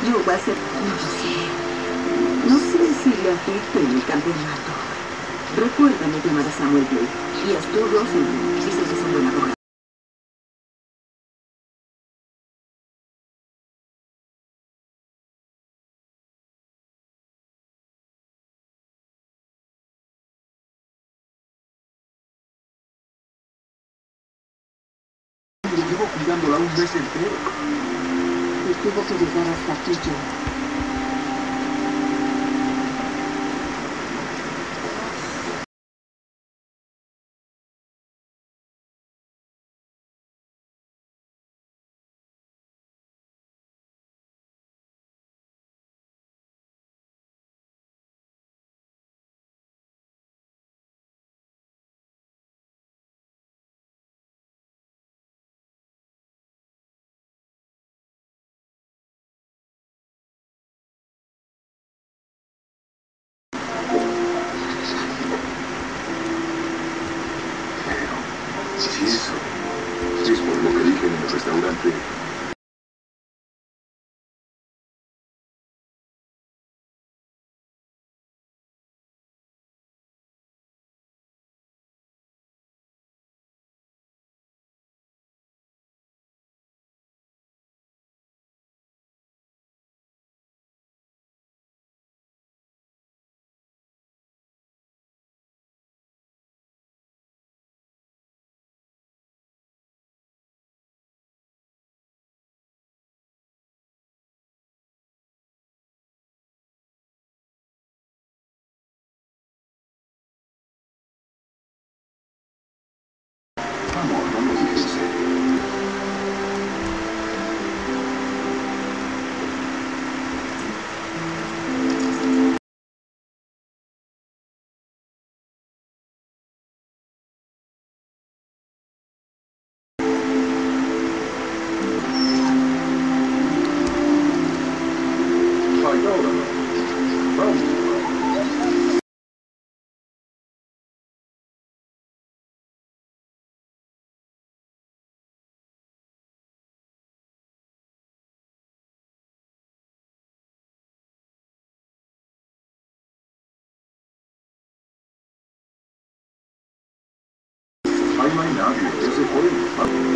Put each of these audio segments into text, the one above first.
Yo voy a ser... No sé. No sé si le afecte en el campeonato. Recuérdame llamar a Samuel Blake y a Stu Rosenberg. Dice que es un buen abogado. Llevo cuidándola un mes entero. Y tuvo que llegar hasta aquí amor, no Ahí no hay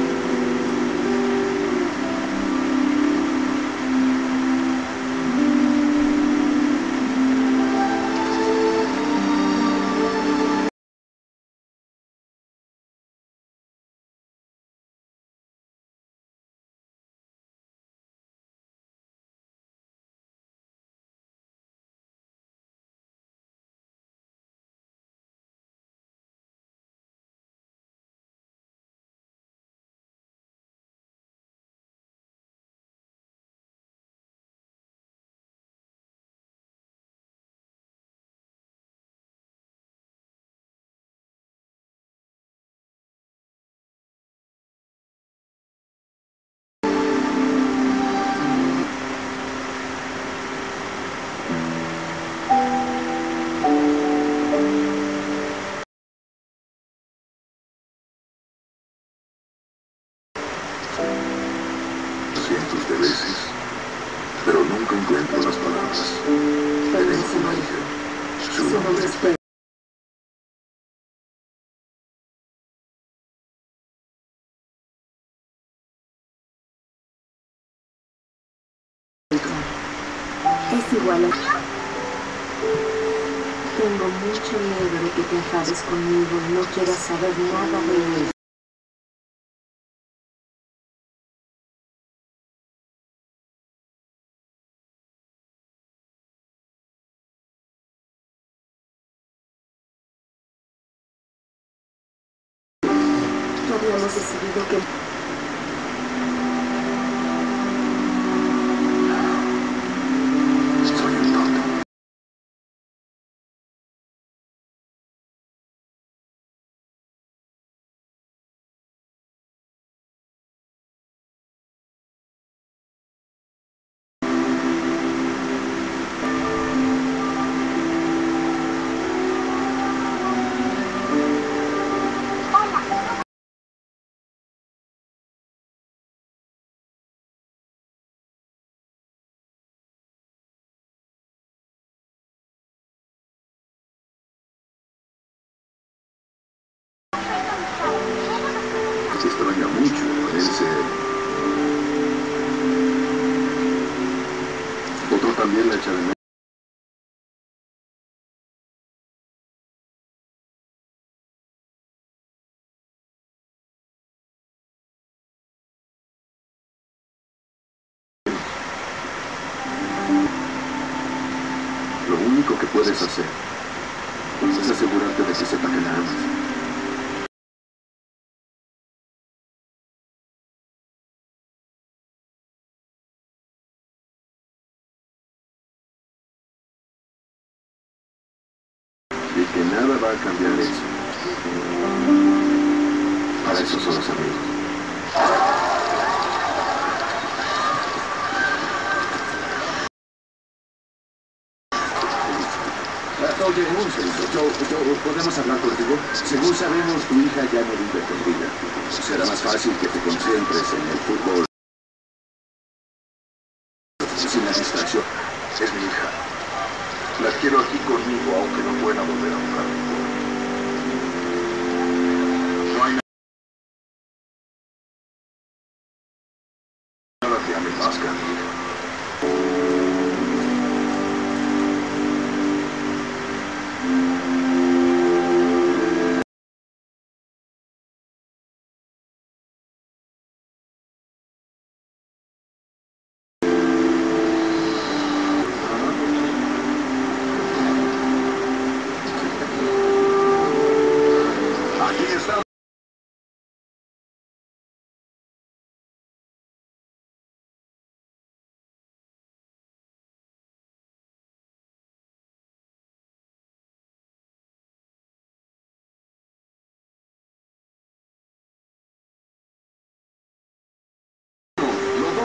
Es igual a... Tengo mucho miedo de que te enfades conmigo y no quieras saber nada de él. Habíamos decidido que también la echa de menos. A cambiar eso. Para eso son los amigos. Oye. Yo, ¿podemos hablar contigo? Según sabemos, tu hija ya no vive contigo. Será más fácil que te concentres en el fútbol. Sin la distracción. Es mi hija. La quiero aquí conmigo, aunque no pueda volver a jugar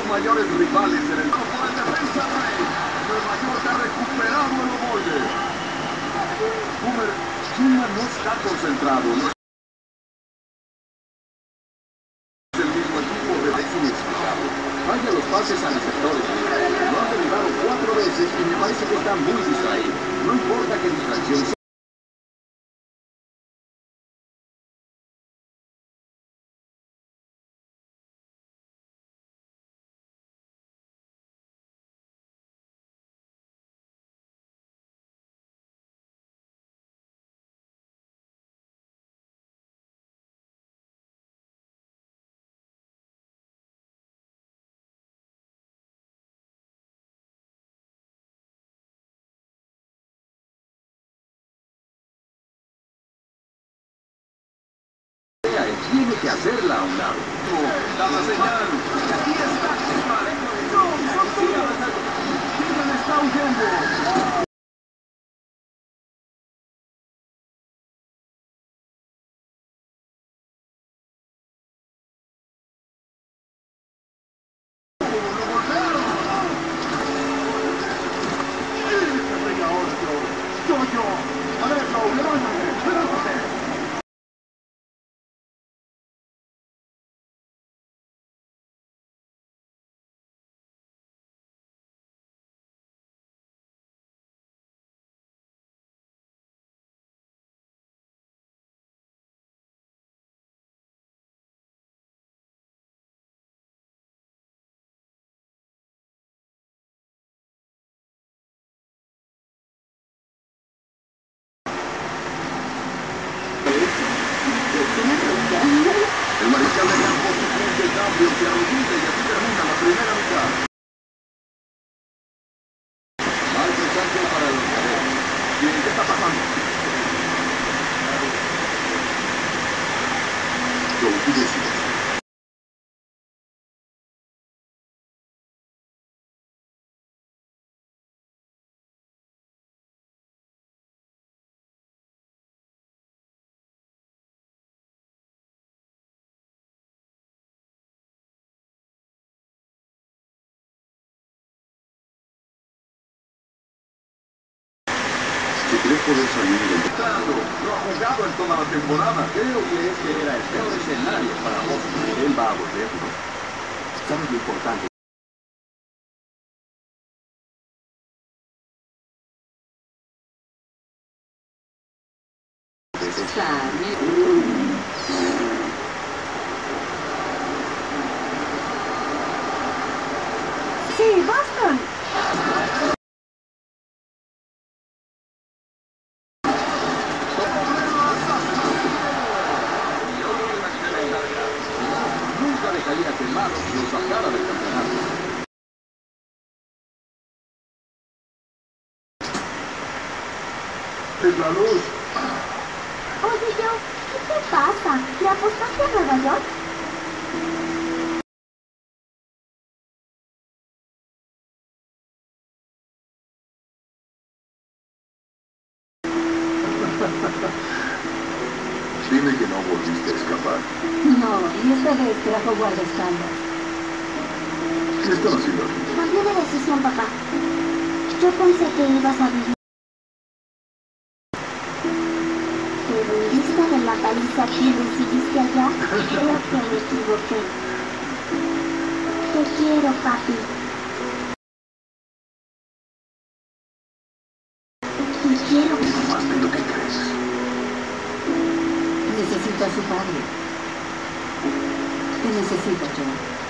mayores rivales en el grupo de defensa Rey. Nueva York ha recuperado el ovoide. Boomer, Chima no está concentrado. No es el mismo equipo de es inexplicable. Falla los pases a receptores. Lo han derribado cuatro veces y me parece que está muy distraído. No importa qué distracción tiene que hacerla a un lado. Aquí está. No, Cleveland está huyendo. Yo, yo. A ver, Joe, levántate, levántate. El mariscal de campo suplente el cambio, se arrodilla y así termina la primera mitad. Michael Sánchez para el lanzador. Bien, ¿qué está pasando? Joe, tú decides. Poder salir del Claro, no ha jugado en toda la temporada. Creo que este era el peor escenario para Boston. Él va a volverlo. ¿Sabes lo importante? Sammy. Es la luz. Oye, yo, ¿qué te pasa? ¿Le apostaste a Nueva York? Dime que no volviste a escapar. No, y esta vez trajo guardaespaldas. ¿Qué estás haciendo aquí? Cambié de decisión, papá. Yo pensé que ibas a vivir. La paliza que recibiste allá, creo que me equivoqué. Te quiero, papi. Te quiero. Más de lo que crees. Necesito a su padre. Te necesito, John.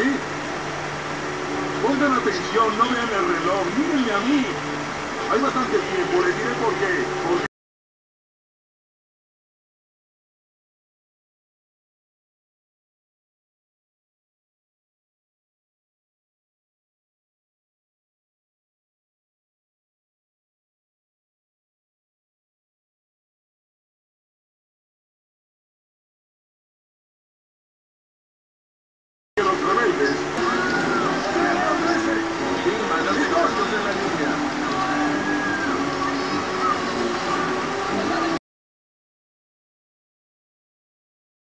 Brasil. Pongan atención, no vean el reloj, mírenme a mí. Hay bastante tiempo, les diré por qué. Los rebeldes